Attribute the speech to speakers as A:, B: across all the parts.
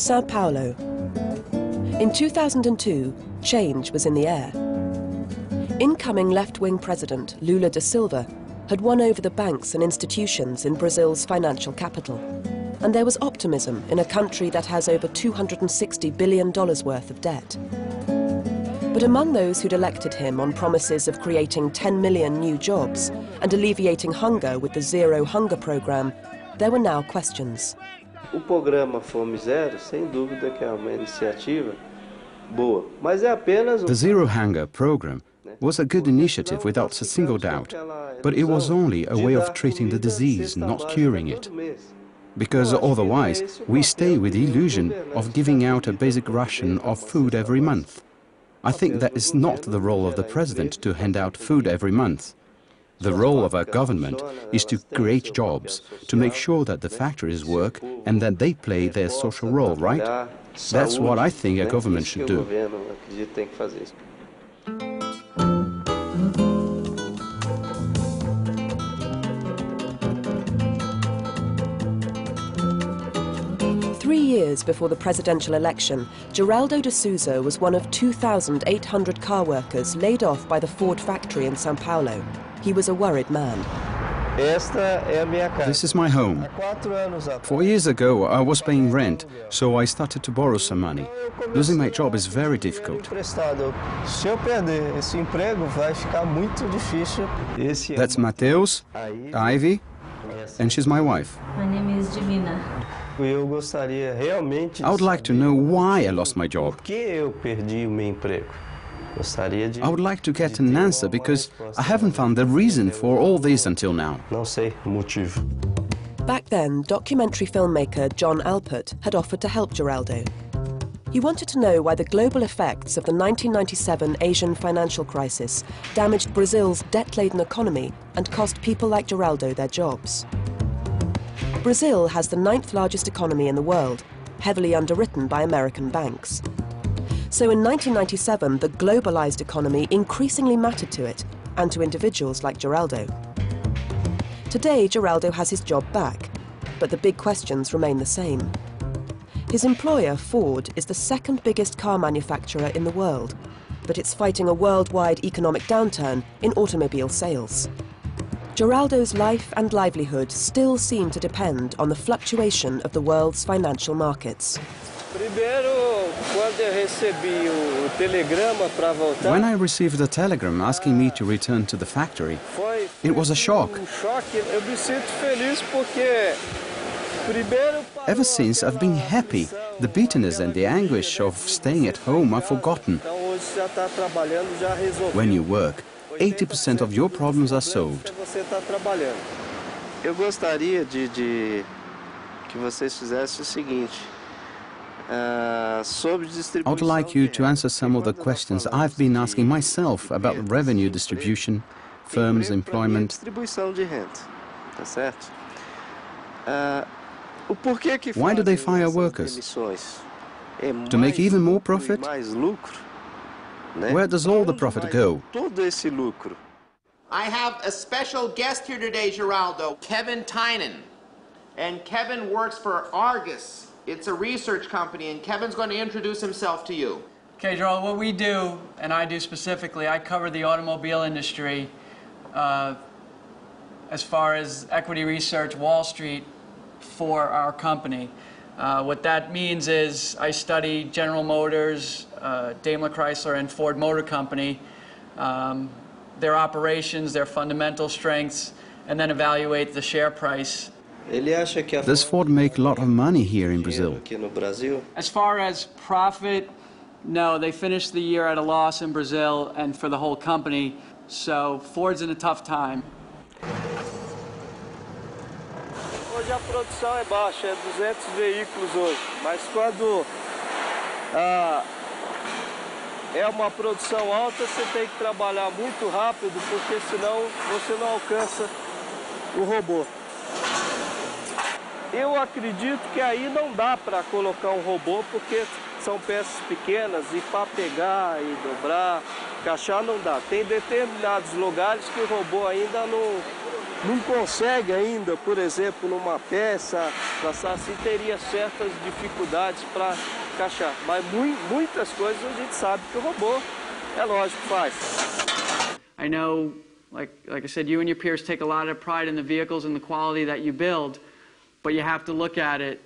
A: Sao Paulo. In 2002, change was in the air. Incoming left-wing president Lula da Silva had won over the banks and institutions in Brazil's financial capital. And there was optimism in a country that has over $260 billion worth of debt. But among those who'd elected him on promises of creating 10 million new jobs and alleviating hunger with the Zero Hunger program, there were now questions.
B: O programa Fome Zero, sem dúvida que é uma iniciativa boa, mas é apenas
C: The Zero Hunger program was a good initiative without a single doubt, but it was only a way of treating the disease, not curing it. Because otherwise, we stay with the illusion of giving out a basic ration of food every month. I think that is not the role of the president to hand out food every month. The role of our government is to create jobs, to make sure that the factories work and that they play their social role, right? That's what I think a government should do.
A: Three years before the presidential election, Geraldo de Souza was one of 2,800 car workers laid off by the Ford factory in Sao Paulo. He was a worried man.
C: This is my home. Four years ago, I was paying rent, so I started to borrow some money. Losing my job is very difficult. That's Mateus, Ivy, and she's my wife.
D: My name is Divina.
C: I would like to know why I lost my job. I would like to get an answer because I haven't found the reason for all this until now.
A: Back then, documentary filmmaker Jon Alpert had offered to help Geraldo. He wanted to know why the global effects of the 1997 Asian financial crisis damaged Brazil's debt-laden economy and cost people like Geraldo their jobs. Brazil has the ninth largest economy in the world, heavily underwritten by American banks. So in 1997, the globalized economy increasingly mattered to it and to individuals like Geraldo. Today, Geraldo has his job back, but the big questions remain the same. His employer, Ford, is the second biggest car manufacturer in the world, but it's fighting a worldwide economic downturn in automobile sales. Geraldo's life and livelihood still seem to depend on the fluctuation of the world's financial markets.
C: When I received the telegram asking me to return to the factory, it was a shock. Ever since, I've been happy. The bitterness and the anguish of staying at home are forgotten. When you work, 80% of your problems are solved.
B: Eu gostaria de, de que vocês fizessem o seguinte. Uh,
C: I would like you to answer some of the questions I've been asking myself about revenue distribution, firms' employment. Why do they fire workers? To make even more profit? Where does all the profit go?
E: I have a special guest here today, Geraldo, Kevin Tynan. And Kevin works for Argus. It's a research company, and Kevin's going to introduce himself to you.
F: Okay, Geraldo, what we do, and I do specifically, I cover the automobile industry uh, as far as equity research, Wall Street, for our company. Uh, what that means is I study General Motors, uh, Daimler Chrysler, and Ford Motor Company, um, their operations, their fundamental strengths, and then evaluate the share price.
C: Does Ford make a lot of money here in Brazil?
F: As far as profit, no, they finished the year at a loss in Brazil and for the whole company, so Ford's in a tough time.
B: Produção é baixa, é 200 veículos hoje, mas quando ah, é uma produção alta, você tem que trabalhar muito rápido, porque senão você não alcança o robô. Eu acredito que aí não dá para colocar um robô, porque são peças pequenas e para pegar e dobrar, encaixar não dá. Tem determinados lugares que o robô ainda não, não consegue ainda, por exemplo, numa peça, passar assim, teria certas dificuldades para encaixar. Mas mu muitas coisas a gente sabe que o robô, é lógico, faz.
F: I know, like, like I said, you and your peers take a lot of pride in the vehicles and the quality that you build, but you have to look at it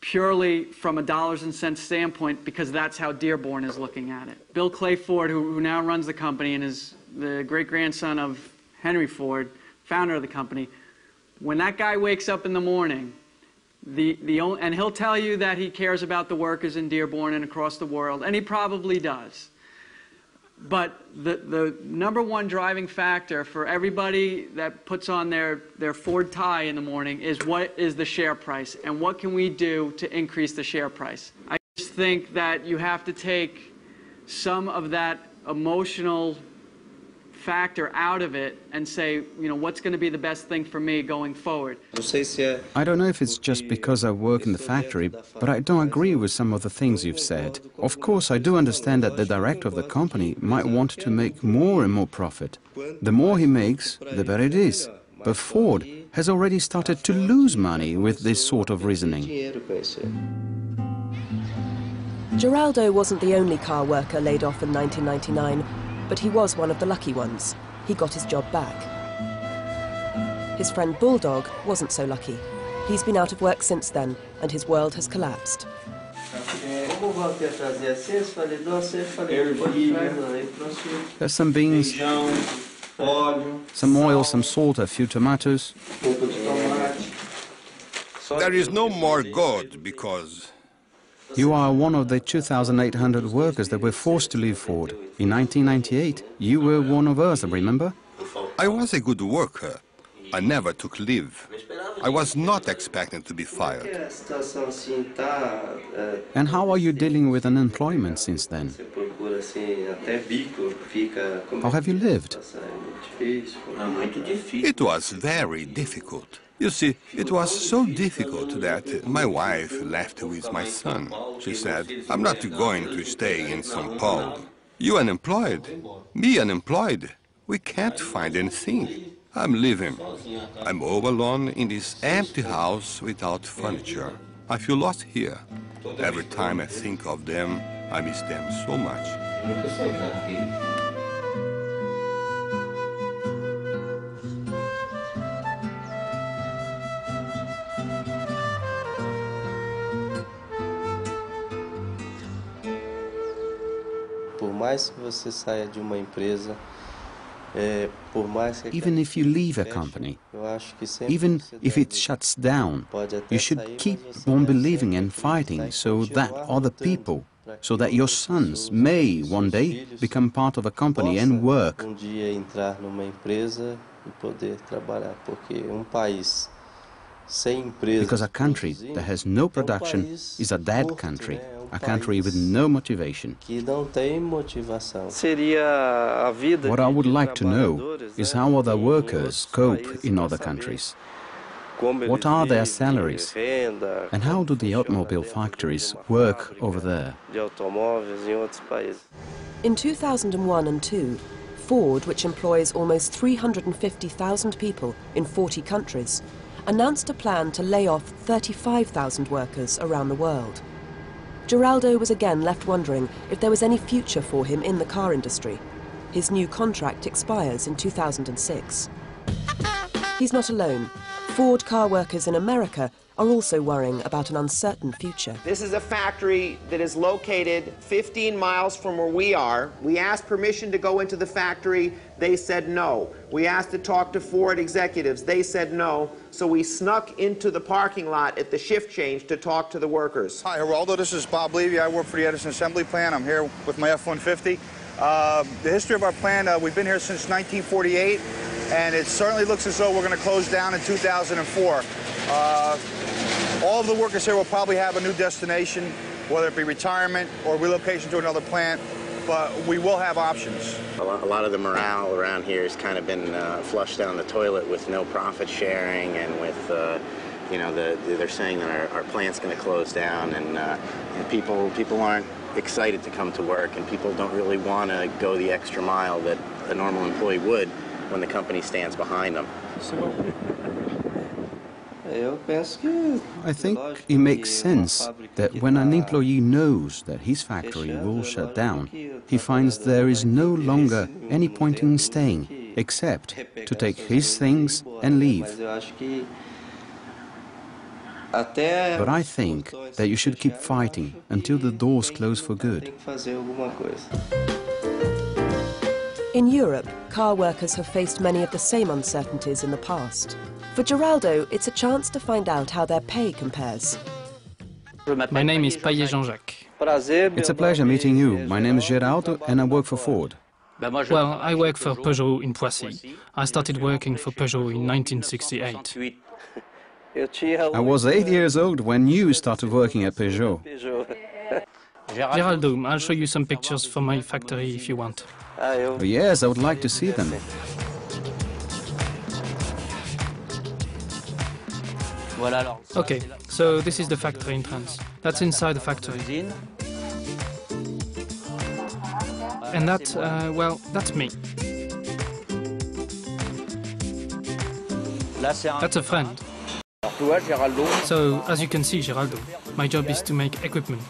F: purely from a dollars and cents standpoint because that's how Dearborn is looking at it. Bill Clay Ford, who, who now runs the company and is the great grandson of Henry Ford, founder of the company, when that guy wakes up in the morning, the, the only, and he'll tell you that he cares about the workers in Dearborn and across the world, and he probably does. But the, the number one driving factor for everybody that puts on their, their Ford tie in the morning is what is the share price and what can we do to increase the share price. I just think that you have to take some of that emotional factor out of it and say, you know, what's going to be the best thing for me going forward.
C: I don't know if it's just because I work in the factory, but I don't agree with some of the things you've said. Of course, I do understand that the director of the company might want to make more and more profit. The more he makes, the better it is. But Ford has already started to lose money with this sort of reasoning.
A: Geraldo wasn't the only car worker laid off in 1999 but he was one of the lucky ones. He got his job back. His friend Bulldog wasn't so lucky. He's been out of work since then, and his world has collapsed.
C: There's some beans, some oil, some salt, a few tomatoes.
G: There is no more God because
C: you are one of the 2,800 workers that were forced to leave Ford. In 1998, you were one of us, remember?
G: I was a good worker. I never took leave. I was not expecting to be fired.
C: And how are you dealing with unemployment since then? How have you lived?
G: It was very difficult. You see, it was so difficult that my wife left with my son. She said, I'm not going to stay in São Paulo. You unemployed? Me unemployed? We can't find anything. I'm leaving. I'm all alone in this empty house without furniture. I feel lost here. Every time I think of them, I miss them so much.
B: Por mais que você saia de uma empresa,
C: even if you leave a company, even if it shuts down, you should keep on believing and fighting so that other people, so that your sons may one day become part of a company and work.
B: Um dia entrar numa empresa poder trabalhar, porque um
C: because a country that has no production is a dead country, a country with no motivation. What I would like to know is how other workers cope in other countries. What are their salaries? And how do the automobile factories work over there?
A: In 2001 and 2, Ford, which employs almost 350,000 people in 40 countries, announced a plan to lay off 35,000 workers around the world. Geraldo was again left wondering if there was any future for him in the car industry. His new contract expires in 2006. He's not alone. Ford car workers in America are also worrying about an uncertain future.
E: This is a factory that is located 15 miles from where we are. We asked permission to go into the factory. They said no. We asked to talk to Ford executives. They said no. So we snuck into the parking lot at the shift change to talk to the workers.
H: Hi, Geraldo. This is Bob Levy. I work for the Edison Assembly Plant. I'm here with my F-150. Uh, the history of our plant, uh, we've been here since 1948, and it certainly looks as though we're going to close down in 2004. Uh, all of the workers here will probably have a new destination, whether it be retirement or relocation to another plant, but we will have options.
I: A lot of the morale around here has kind of been uh, flushed down the toilet with no profit sharing and with, uh, you know, the, they're saying that our, our plant's going to close down and, uh, and people, people aren't excited to come to work and people don't really want to go the extra mile that a normal employee would when the company stands behind them.
C: I think it makes sense that when an employee knows that his factory will shut down, he finds there is no longer any point in staying except to take his things and leave. But I think that you should keep fighting until the doors close for good.
A: In Europe, car workers have faced many of the same uncertainties in the past. For Geraldo, it's a chance to find out how their pay compares.
J: My name is Paillet Jean-Jacques.
C: It's a pleasure meeting you. My name is Geraldo and I work for Ford.
J: Well, I work for Peugeot in Poissy. I started working for Peugeot in 1968.
C: I was eight years old when you started working at Peugeot.
J: Geraldo, I'll show you some pictures from my factory if you want.
C: Yes, I would like to see them.
J: Okay, so this is the factory entrance. That's inside the factory. And that, uh, well, that's me. That's a friend. So, as you can see, Geraldo, my job is to make equipment,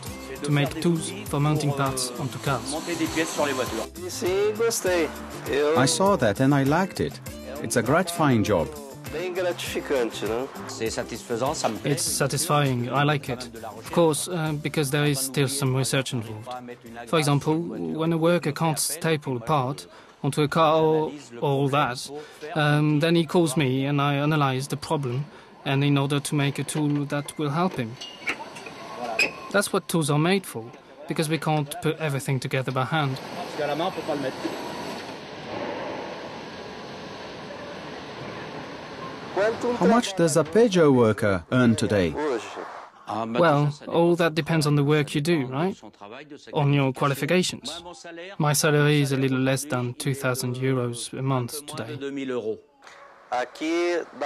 J: to make tools for mounting parts onto cars.
C: I saw that and I liked it. It's a gratifying job.
J: It's satisfying, I like it. Of course, uh, because there is still some research involved. For example, when a worker can't staple a part onto a car or all that, um, then he calls me and I analyze the problem and in order to make a tool that will help him. That's what tools are made for, because we can't put everything together by hand.
C: How much does a Peugeot worker earn today?
J: Well, all that depends on the work you do, right? On your qualifications. My salary is a little less than 2,000 euros a month today.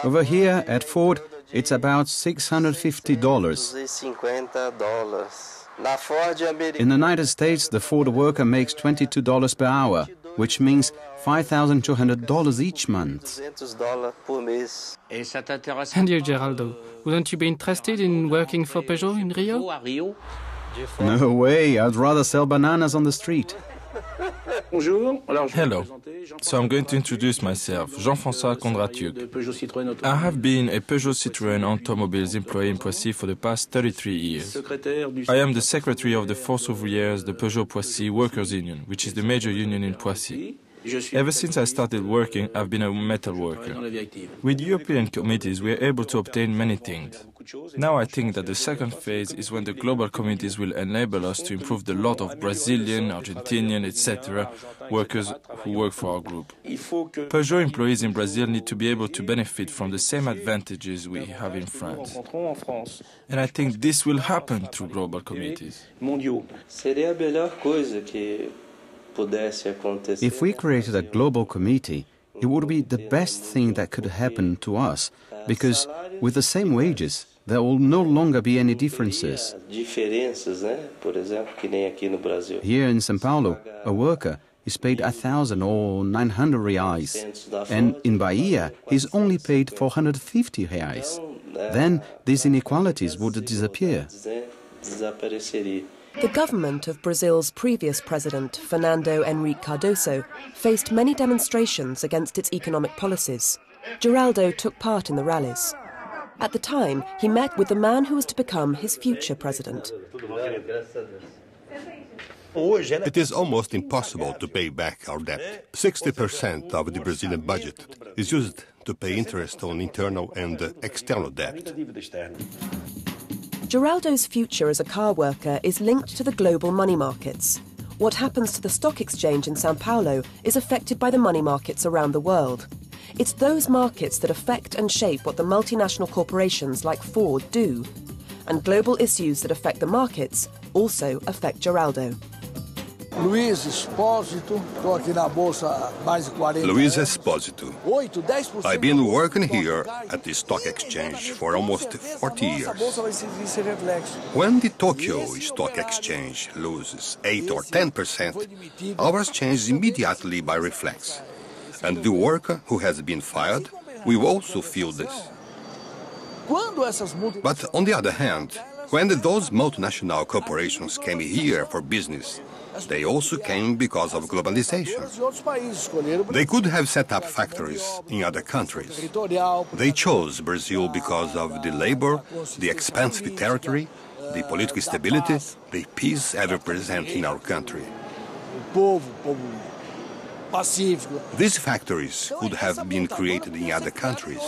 C: Over here at Ford, it's about $650. In the United States, the Ford worker makes $22 per hour, which means $5,200 each month.
J: And you, Geraldo, wouldn't you be interested in working for Peugeot in Rio?
C: No way, I'd rather sell bananas on the street.
K: Hello. So I'm going to introduce myself, Jean-François Kondratyuk. I have been a Peugeot Citroën Automobiles employee in Poissy for the past 33 years. I am the secretary of the Force Ouvrières, the Peugeot Poissy Workers Union, which is the major union in Poissy. Ever since I started working, I've been a metal worker. With European committees, we are able to obtain many things. Now I think that the second phase is when the global committees will enable us to improve the lot of Brazilian, Argentinian, etc. workers who work for our group. Peugeot employees in Brazil need to be able to benefit from the same advantages we have in France. And I think this will happen through global committees.
C: If we created a global committee, it would be the best thing that could happen to us, because with the same wages, there will no longer be any differences. Here in São Paulo, a worker is paid 1,000 or 900 reais, and in Bahia, he's only paid 450 reais. Then these inequalities would disappear.
A: The government of Brazil's previous president, Fernando Henrique Cardoso, faced many demonstrations against its economic policies. Geraldo took part in the rallies. At the time, he met with the man who was to become his future president.
G: It is almost impossible to pay back our debt. 60% of the Brazilian budget is used to pay interest on internal and external debt.
A: Geraldo's future as a car worker is linked to the global money markets. What happens to the stock exchange in Sao Paulo is affected by the money markets around the world. It's those markets that affect and shape what the multinational corporations like Ford do. And global issues that affect the markets also affect Geraldo.
L: Luiz Espósito, estou aqui na bolsa mais de 40
G: Luiz Espósito.
L: 8, 10%
G: I've been working here at the stock exchange for almost 40 years.
L: bolsa vai servir esse reflexo.
G: When the Tokyo Stock Exchange loses 8 or 10%, ours changes immediately by reflex. And the worker who has been fired We also feel this. But on the other hand, when those multinational corporations came here for business, they also came because of globalization. They could have set up factories in other countries. They chose Brazil because of the labor, the expansive territory, the political stability, the peace ever present in our country. These factories could have been created in other countries,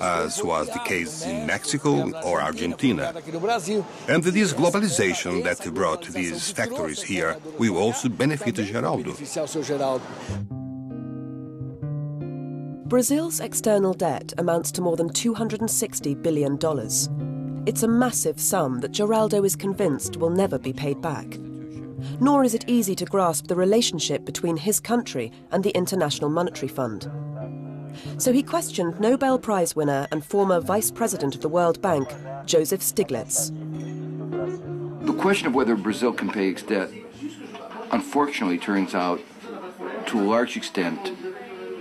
G: as was the case in Mexico or Argentina. And this globalization that brought these factories here will also benefit Geraldo.
A: Brazil's external debt amounts to more than $260 billion. It's a massive sum that Geraldo is convinced will never be paid back nor is it easy to grasp the relationship between his country and the International Monetary Fund. So he questioned Nobel Prize winner and former vice president of the World Bank, Joseph Stiglitz.
M: The question of whether Brazil can pay its debt, unfortunately, turns out to a large extent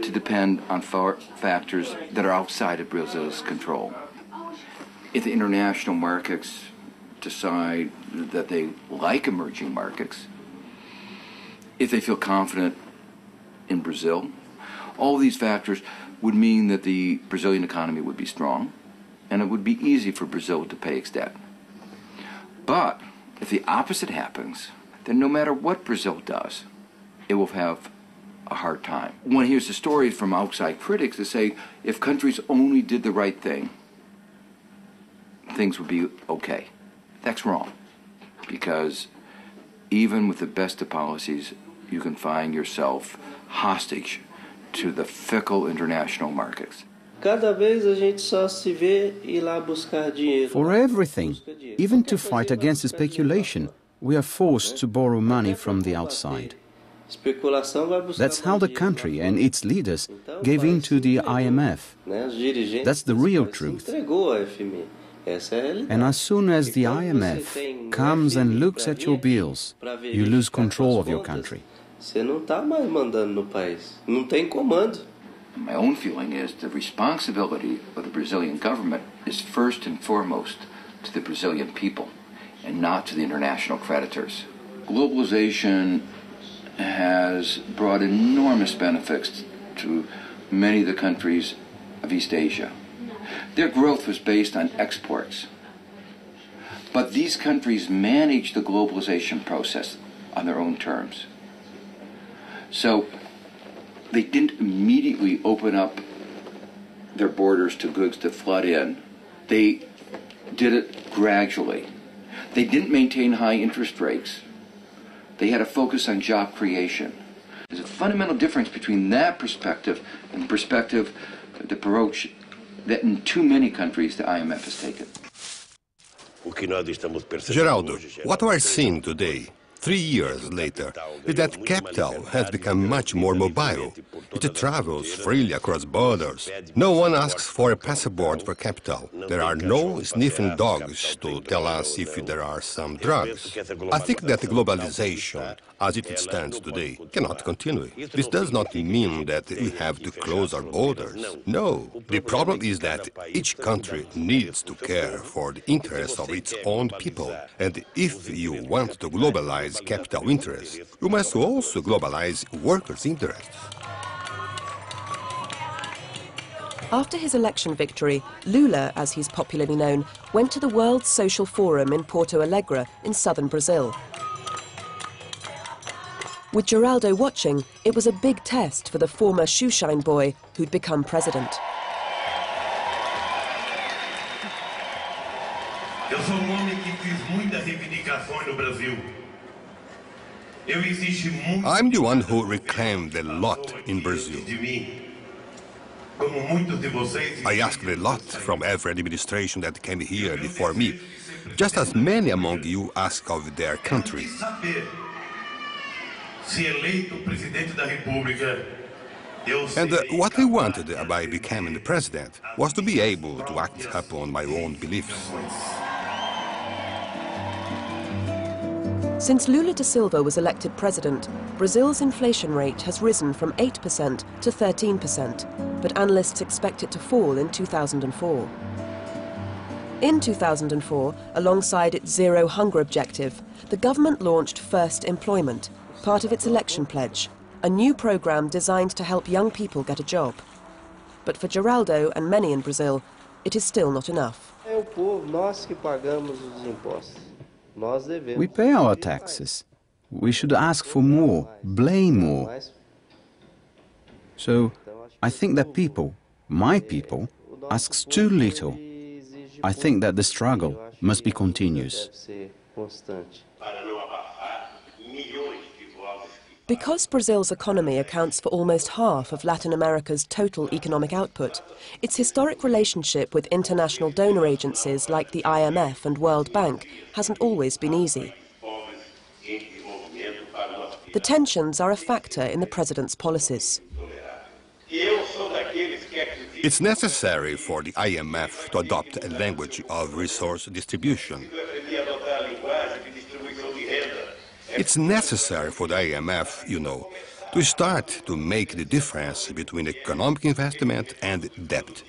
M: to depend on factors that are outside of Brazil's control. If the international markets decide that they like emerging markets, if they feel confident in Brazil, all these factors would mean that the Brazilian economy would be strong and it would be easy for Brazil to pay its debt. But if the opposite happens, then no matter what Brazil does, it will have a hard time. One hears the stories from outside critics that say if countries only did the right thing, things would be okay. That's wrong. Because even with the best of policies, you can find yourself hostage to the fickle international markets.
C: For everything, even to fight against speculation, we are forced to borrow money from the outside. That's how the country and its leaders gave in to the IMF. That's the real truth. And as soon as the IMF comes and looks at your bills, you lose control of your country.
M: My own feeling is the responsibility of the Brazilian government is first and foremost to the Brazilian people and not to the international creditors. Globalization has brought enormous benefits to many of the countries of East Asia. Their growth was based on exports. But these countries managed the globalization process on their own terms. So they didn't immediately open up their borders to goods to flood in. They did it gradually. They didn't maintain high interest rates. They had a focus on job creation. There's a fundamental difference between that perspective and the perspective, the approach that in too many countries the IMF has taken.
G: Geraldo, what we are seeing today three years later, that capital has become much more mobile. It travels freely across borders. No one asks for a passport for capital. There are no sniffing dogs to tell us if there are some drugs. I think that globalization, as it stands today, cannot continue. This does not mean that we have to close our borders. No, the problem is that each country needs to care for the interests of its own people. And if you want to globalize globalize capital interests, we must also globalize workers' interests.
A: After his election victory, Lula, as he's popularly known, went to the World Social Forum in Porto Alegre in southern Brazil. With Geraldo watching, it was a big test for the former shoeshine boy who'd become president.
N: Eu sou um homem que fiz muitas reivindicações no Brasil.
G: I'm the one who reclaimed a lot in Brazil. I asked a lot from every administration that came here before me, just as many among you ask of their country. And uh, what I wanted by becoming the president was to be able to act upon my own beliefs.
A: Since Lula da Silva was elected president, Brazil's inflation rate has risen from 8% to 13%. but analysts expect it to fall in 2004. In 2004, alongside its zero hunger objective, the government launched First Employment, part of its election pledge, a new program designed to help young people get a job. But for Geraldo and many in Brazil, it is still not enough.
C: We pay our taxes. We should ask for more, blame more. So I think that people, my people, asks too little. I think that the struggle must be continuous.
A: Because Brazil's economy accounts for almost half of Latin America's total economic output, its historic relationship with international donor agencies like the IMF and World Bank hasn't always been easy. The tensions are a factor in the president's policies.
G: It's necessary for the IMF to adopt a language of resource distribution. It's necessary for the IMF, you know, to start to make the difference between economic investment and debt.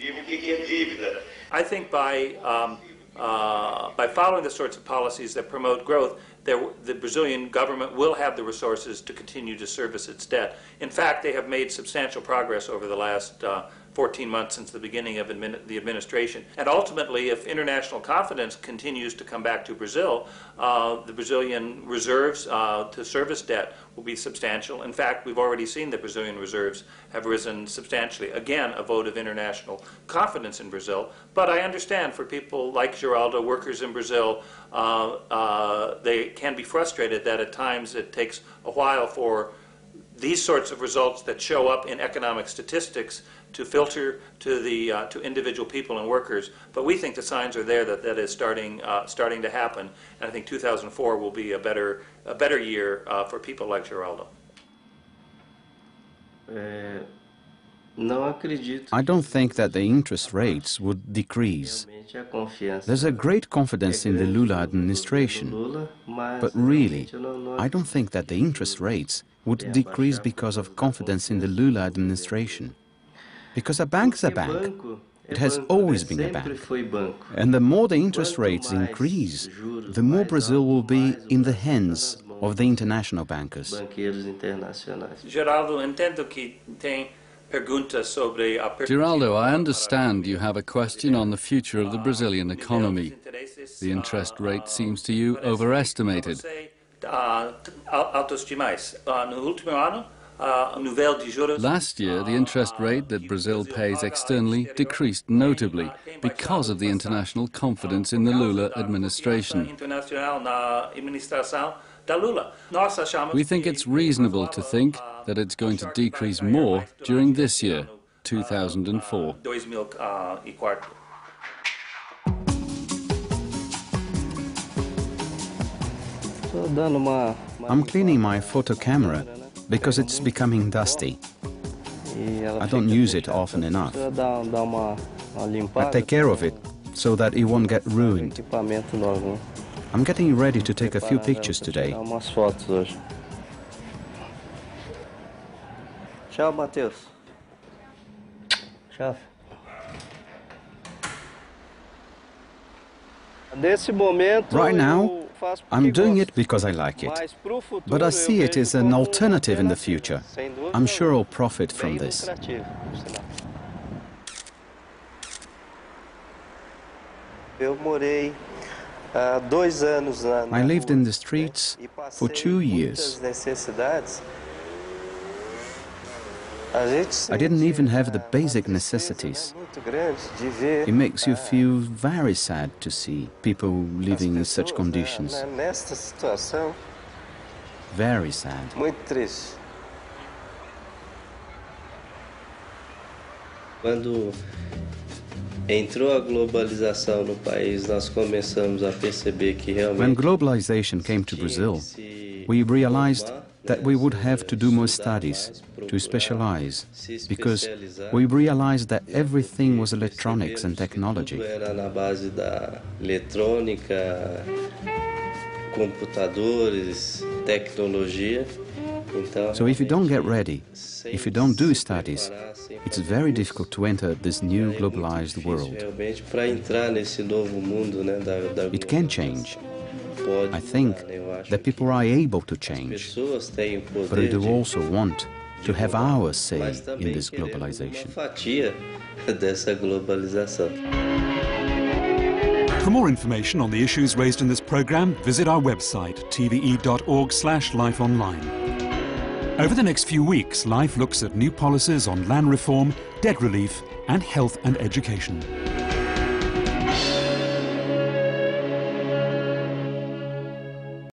O: I think by, um, uh, by following the sorts of policies that promote growth, there, the Brazilian government will have the resources to continue to service its debt. In fact, they have made substantial progress over the last uh, 14 months since the beginning of admin the administration. And ultimately, if international confidence continues to come back to Brazil, uh, the Brazilian reserves uh, to service debt will be substantial. In fact, we've already seen the Brazilian reserves have risen substantially. Again, a vote of international confidence in Brazil. But I understand for people like Geraldo, workers in Brazil, uh, uh they can be frustrated that at times it takes a while for these sorts of results that show up in economic statistics to filter to the uh, to individual people and workers. But we think the signs are there that that is starting uh, starting to happen, and I think 2004 will be a better a better year uh, for people like Geraldo.
C: I don't think that the interest rates would decrease. There's a great confidence in the Lula administration, but really, I don't think that the interest rates would decrease because of confidence in the Lula administration. Because a bank is a bank. It has always been a bank. And the more the interest rates increase, the more Brazil will be in the hands of the international bankers.
O: Geraldo, entendo que tem
P: Geraldo, I understand you have a question on the future of the Brazilian economy. The interest rate seems to you overestimated.
O: Uh, uh,
P: Last year, the interest rate that Brazil pays externally decreased notably because of the international confidence in the Lula administration. We think it's reasonable to think that it's going to decrease more during this year, 2004.
C: I'm cleaning my photo camera because it's becoming dusty. I don't use it often enough. I take care of it so that it won't get ruined. I'm getting ready to take a few pictures today.
B: Tchau, Matheus. Tchau.
C: Right now, I'm doing it because I like it. But I see it as an alternative in the future. I'm sure I'll profit from this. I lived in the streets for two years. I didn't even have the basic necessities. It makes you feel very sad to see people living in such conditions. Very sad.
B: Quando entrou a globalização no país, nós começamos a perceber que realmente
C: When globalization came to Brazil, we realized that we would have to do more studies, to specialize, because we realized that everything was electronics and technology.
B: So if you don't get ready, if you don't do studies, it's very difficult to enter this new globalized world. It can change. I think that people are able to change, but we do also want to have our say in this globalization.
Q: For more information on the issues raised in this program, visit our website, tve.org slash lifeonline. Over the next few weeks, Life looks at new policies on land reform, debt relief and health and education.